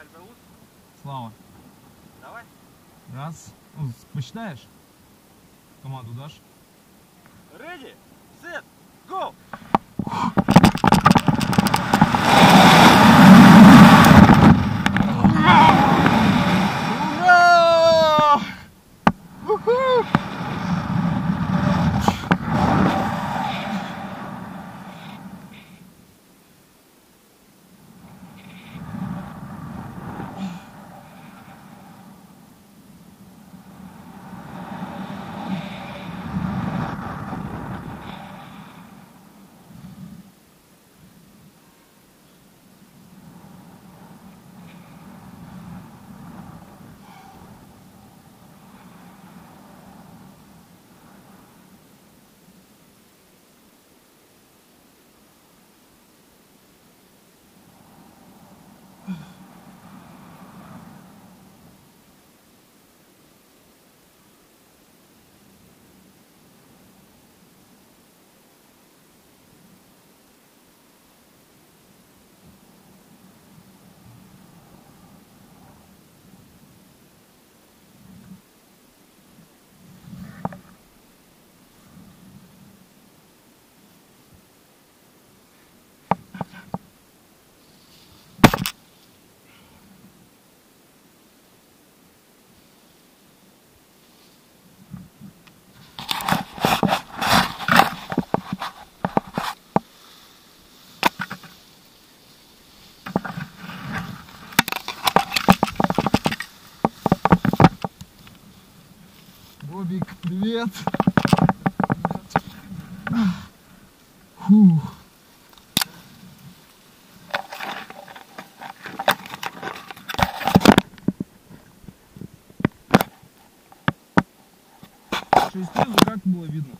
Как зовут? Слава. Давай. Раз. Ну, посчитаешь? Команду дашь? Ready, set, go! Ура! Уху! Бобик, привет. Фух. Снизу как было видно?